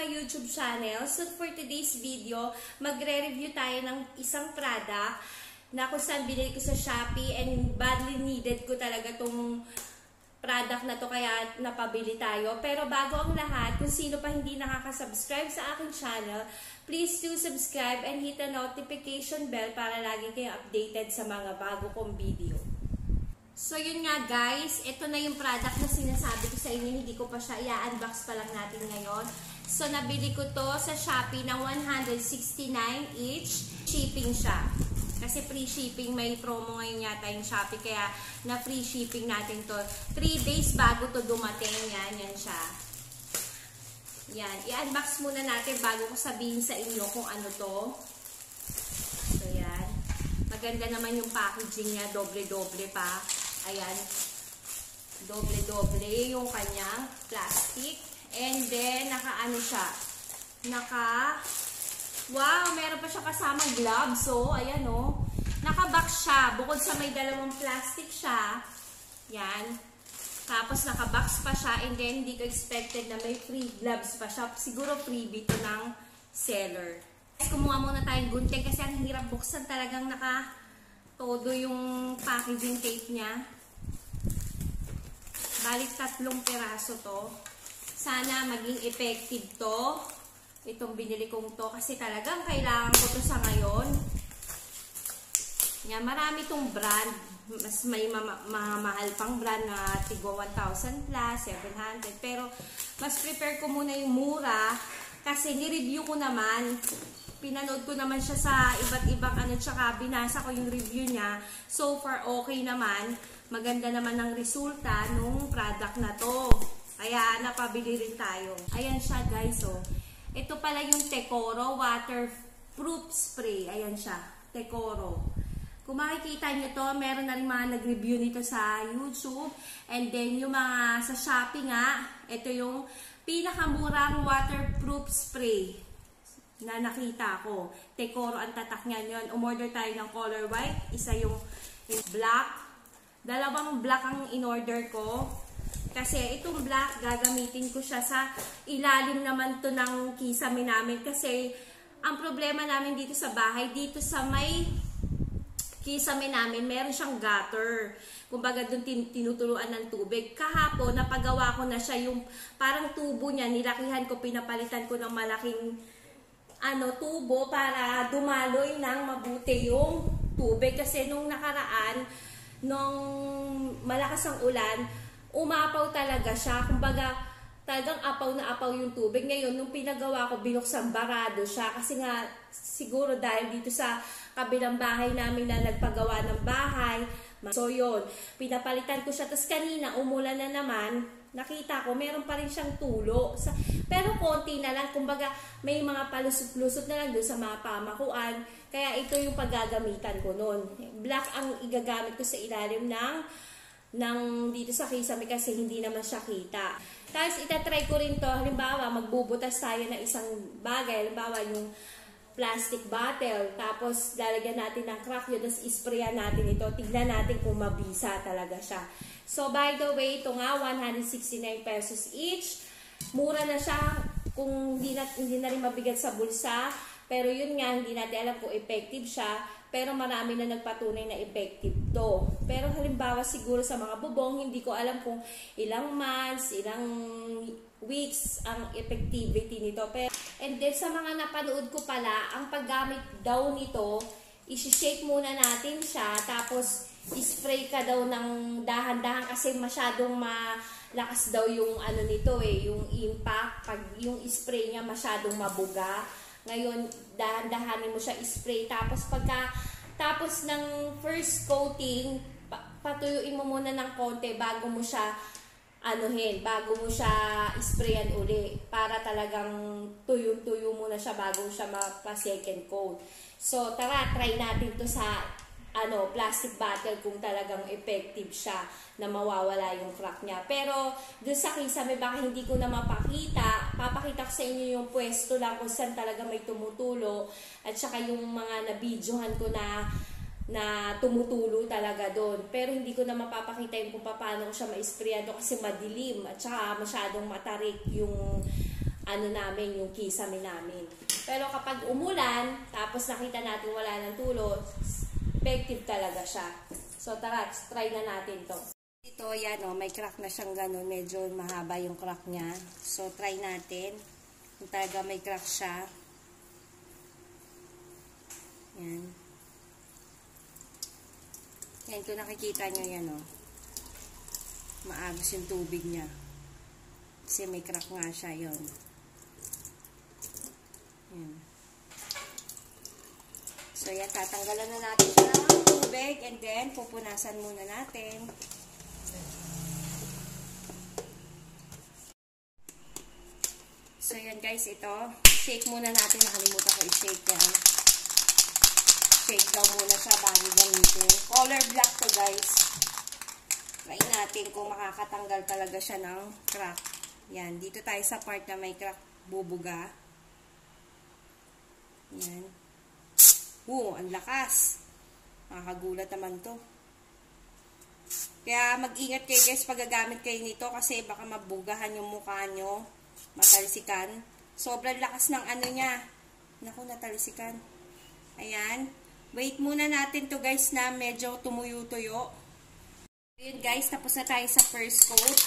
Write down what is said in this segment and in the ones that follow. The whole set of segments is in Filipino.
my YouTube channel. So for today's video, magre-review tayo ng isang product na kung saan binili ko sa Shopee and badly needed ko talaga tong product na to kaya napabili tayo. Pero bago ang lahat, kung sino pa hindi nakaka-subscribe sa aking channel, please do subscribe and hit the notification bell para lagi kayo updated sa mga bago kong video. So, yun nga guys, ito na yung product na sinasabi ko sa inyo. Hindi ko pa siya i-unbox pa lang natin ngayon. So, nabili ko to sa Shopee ng 169 each. Shipping siya. Kasi free shipping, may promo ngayon yata yung Shopee. Kaya, na free shipping natin to. 3 days bago to dumating. Yan, yan siya. Yan. I-unbox muna natin bago ko sabihin sa inyo kung ano to. So, yan. Maganda naman yung packaging niya. Doble-doble pa. Ayan. Doble-doble yung kanyang plastic. And then, naka-ano siya. Naka, wow, meron pa siya kasamang gloves. So, ayan o. Oh. Naka-box siya. Bukod sa may dalawang plastic siya. Yan. Tapos, naka-box pa siya. And then, hindi ko expected na may free gloves pa siya. Siguro freebie to ng seller. Kumuha muna tayong gunting kasi ang hirap buksan talagang naka todo yung packaging tape niya. Balik tatlong piraso to. Sana maging effective to. Itong binili kong to kasi talagang kailangan ko to sa ngayon. Yan, marami tong brand. Mas may mamahal pang brand na tigo 1,000 plus, 700. Pero mas prepare ko muna yung mura kasi ni-review ko naman pinanood ko naman siya sa iba't ibang ano, tsaka binasa ko yung review niya. So far, okay naman. Maganda naman ang resulta nung product na to. Kaya, napabili rin tayo. Ayan siya, guys, oh. Ito pala yung Tecoro Waterproof Spray. Ayan siya, Tecoro. Kung makikita nyo to, meron na rin mga nag-review nito sa YouTube. And then, yung mga sa Shopee nga, ito yung pinakamurang waterproof spray na nakita ko. Tekoro ang tatak niyan yun. Umorder tayo ng color white. Isa yung, yung black. Dalawang black ang in-order ko. Kasi itong black, gagamitin ko siya sa ilalim naman to ng kisame namin. Kasi ang problema namin dito sa bahay, dito sa may kisame namin, meron siyang gutter. Kumbaga doon tin tinutuluan ng tubig. Kahapon, napagawa ko na siya yung parang tubo niya, nilakihan ko, pinapalitan ko ng malaking ano, tubo para dumaloy ng mabuti yung tubig. Kasi nung nakaraan, nung malakas ang ulan, umapaw talaga siya. Kumbaga, talagang apaw na apaw yung tubig. Ngayon, nung pinagawa ko, binuksan barado siya. Kasi nga, siguro dahil dito sa kabilang bahay namin na nagpagawa ng bahay. So, yun. Pinapalitan ko siya. Tapos kanina, umulan na naman nakita ko, meron pa rin siyang tulo. Sa, pero konti na lang, kumbaga may mga palusot-lusot na lang doon sa mga pamakuan. Kaya ito yung paggagamitan ko noon. Black ang igagamit ko sa ilalim ng ng dito sa kisame kasi hindi naman siya kita. Tapos itatry ko rin to, halimbawa magbubutas tayo ng isang bagay, halimbawa yung plastic bottle, tapos lalagyan natin ng crack yun, tapos isprayan natin ito, tignan natin kung mabisa talaga siya. So, by the way, ito nga, 169 pesos each. Mura na siya kung hindi na, hindi na rin mabigat sa bulsa. Pero yun nga, hindi natin alam kung effective siya. Pero marami na nagpatunay na effective to. Pero halimbawa siguro sa mga bubong, hindi ko alam kung ilang months, ilang weeks ang effectivity nito. Pero, and then sa mga napanood ko pala, ang paggamit daw nito, isi-shake muna natin siya, tapos spray ka daw ng dahan-dahan kasi masyadong malakas daw yung ano nito eh, yung impact. Pag yung spray niya masyadong mabuga. Ngayon, dahan-dahanin mo siya spray. Tapos pagka, tapos ng first coating, patuyuin mo muna ng konti bago mo siya anuhin, bago mo siya sprayan uli para talagang tuyo-tuyo muna siya bago siya mapa-second coat. So, tara, try natin to sa ano, plastic bottle kung talagang effective siya na mawawala yung crack niya. Pero, dun sa kisame, baka hindi ko na mapakita. Papakita ko sa inyo yung pwesto lang kung saan talaga may tumutulo. At saka yung mga nabidyohan ko na na tumutulo talaga doon. Pero hindi ko na mapapakita yung kung paano ko siya ma-sprayan kasi madilim at saka masyadong matarik yung ano namin, yung kisame namin. Pero kapag umulan, tapos nakita natin wala ng tulo, effective talaga siya. So tara, try na natin to. Ito, yan o, may crack na siyang ganun. Medyo mahaba yung crack niya. So try natin. Kung talaga may crack siya. Yan. Yan, kung nakikita nyo yan o. Maagos yung tubig niya. Kasi may crack nga siya yon. Yan. So, yan, tatanggalan na natin ng tubig and then pupunasan muna natin. So, yan guys, ito. Shake muna natin. Nakalimutan ko i-shake yan. Shake daw muna siya bago gamitin. Color black to guys. Try natin kung makakatanggal talaga siya ng crack. Yan. Dito tayo sa part na may crack bubuga. Yan. Oo, ang lakas. Makakagulat naman to. Kaya mag-ingat kayo guys pag gagamit kayo nito kasi baka mabugahan yung mukha nyo. Matalsikan. Sobrang lakas ng ano niya. Naku, natalsikan. Ayan. Wait muna natin to guys na medyo tumuyo-tuyo. Ayan guys, tapos na tayo sa first coat.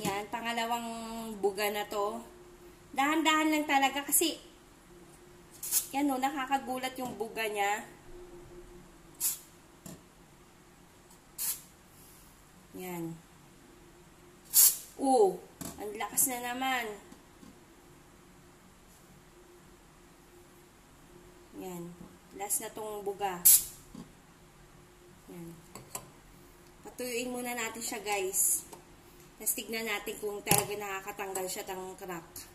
Yan, pangalawang buga na to. Dahan-dahan lang talaga kasi yan o, nakakagulat yung buga niya. Yan. Oo, ang lakas na naman. Yan. Last na tong buga. Yan. Patuyuin muna natin siya guys. Tapos tignan natin kung talaga nakakatanggal siya ng crack.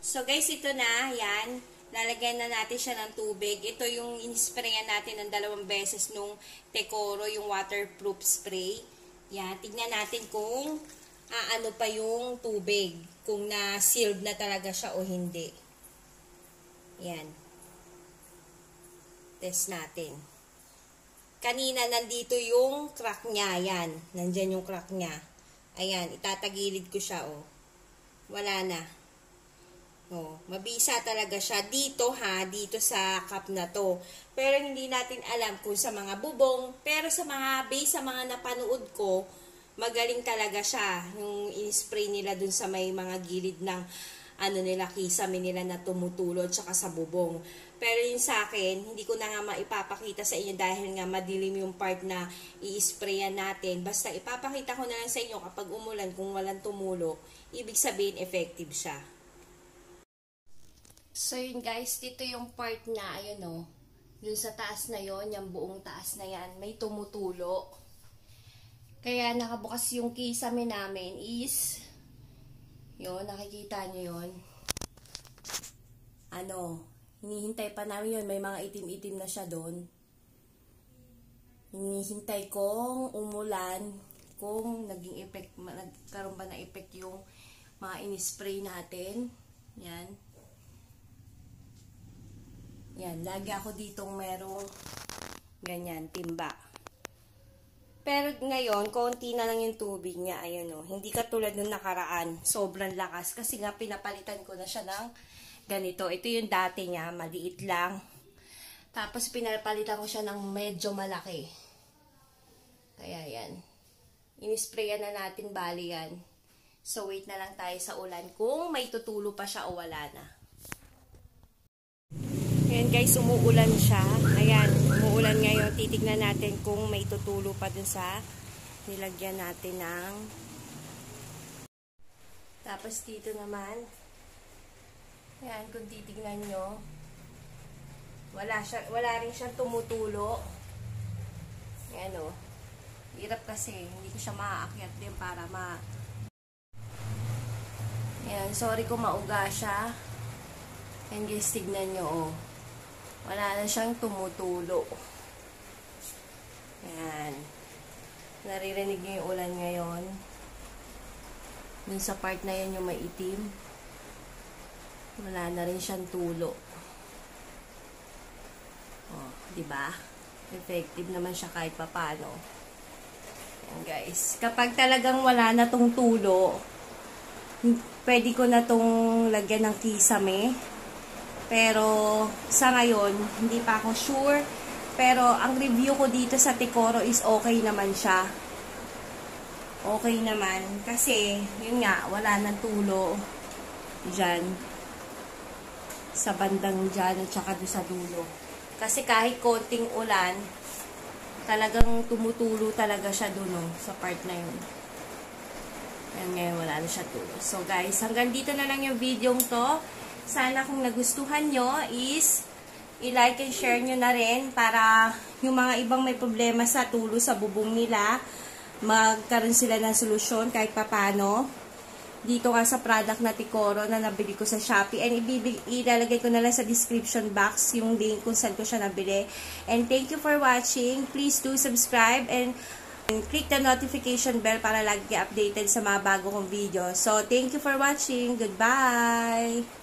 So guys, ito na. Yan. Lalagyan na natin siya ng tubig. Ito yung in-sprayan natin ng dalawang beses nung Tecoro, yung waterproof spray. Yan. Tignan natin kung aano pa yung tubig. Kung na-sealed na talaga siya o hindi. Yan. Test natin. Kanina nandito yung crack niya. Yan. Nandyan yung crack niya. Ayan. Itatagilid ko siya, oh. Wala na. Oh, mabisa talaga siya dito ha, dito sa cup na to. Pero hindi natin alam kung sa mga bubong, pero sa mga base sa mga napanood ko, magaling talaga siya. Yung in-spray nila dun sa may mga gilid ng ano nila, kisame nila na tumutulod tsaka sa bubong. Pero yung sa akin, hindi ko na nga maipapakita sa inyo dahil nga madilim yung part na i-sprayan natin. Basta ipapakita ko na lang sa inyo kapag umulan kung walang tumulo, ibig sabihin effective siya. So, yun guys, dito yung part na, ayun o, yun sa taas na yon yung buong taas na yan, may tumutulo. Kaya nakabukas yung kisame namin is, yun, nakikita nyo yun. Ano, hinihintay pa namin yun, may mga itim-itim na siya doon. Hinihintay kong umulan, kung naging effect, nagkaroon ba na effect yung mga in-spray natin. Yan. Yan, lagi ako ditong merong ganyan, timba. Pero ngayon, konti na lang yung tubig niya. Ayan o. Hindi katulad nung nakaraan. Sobrang lakas. Kasi nga, pinapalitan ko na siya ng ganito. Ito yung dati niya. Maliit lang. Tapos, pinapalitan ko siya ng medyo malaki. Kaya yan. Inisprayan na natin bali yan. So, wait na lang tayo sa ulan kung may tutulo pa siya o wala na. Ayan guys, umuulan siya. Ayan, umuulan ngayon. Titignan natin kung may tutulo pa dun sa nilagyan natin ng tapos dito naman. Ayan, kung titignan nyo. Wala, siya, wala rin siyang tumutulo. Ayan o hirap kasi, hindi ko siya maaakyat din para ma ayan, sorry kung mauga siya. Ayan guys, tignan nyo o wala na siyang tumutulo. Ayan. Naririnig niyo yung ulan ngayon. Dun sa part na yan yung maitim. Wala na rin siyang tulo. Oh, di ba? Effective naman siya kahit papano. Ayan, guys. Kapag talagang wala na tong tulo, pwede ko na tong lagyan ng kisame. Pero, sa ngayon, hindi pa ako sure. Pero, ang review ko dito sa Tekoro is okay naman siya. Okay naman. Kasi, yun nga, wala nang tulo. Diyan. Sa bandang dyan, at saka doon sa dulo. Kasi kahit konting ulan, talagang tumutulo talaga siya doon, no, sa part na yun. Ayan, ngayon wala na siya tulo. So, guys, hanggang dito na lang yung video to. Sana kung nagustuhan nyo is i-like and share nyo na rin para yung mga ibang may problema sa tulo sa bubong nila, magkaroon sila ng solusyon kahit papano. Dito nga sa product na Tikoro na nabili ko sa Shopee. And ibibig, ilalagay ko na lang sa description box yung link kung saan ko siya nabili. And thank you for watching. Please do subscribe and click the notification bell para lagi updated sa mga bago kong video. So, thank you for watching. Goodbye!